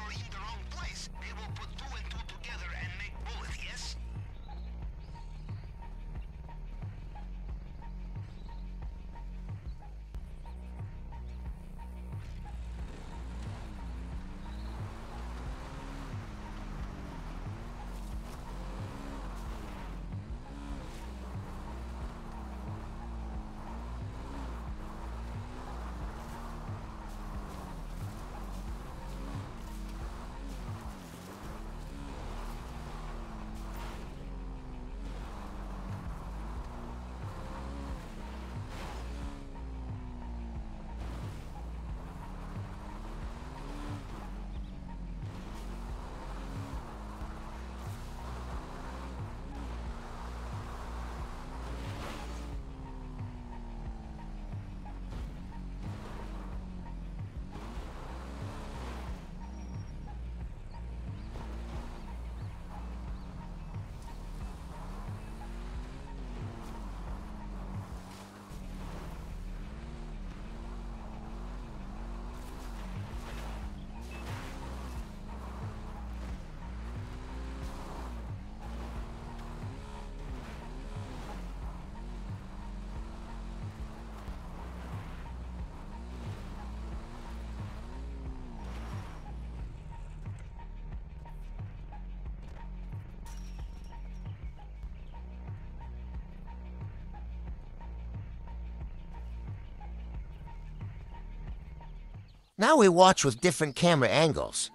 you're in the wrong place. They will put two and two together and make bullets, yes? Now we watch with different camera angles.